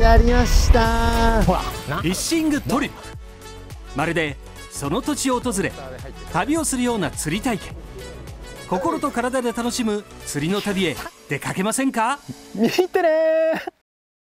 やりました。ほらフィッシングトリップまるでその土地を訪れ旅をするような釣り体験。心と体で楽しむ釣りの旅へ出かけませんか？見てね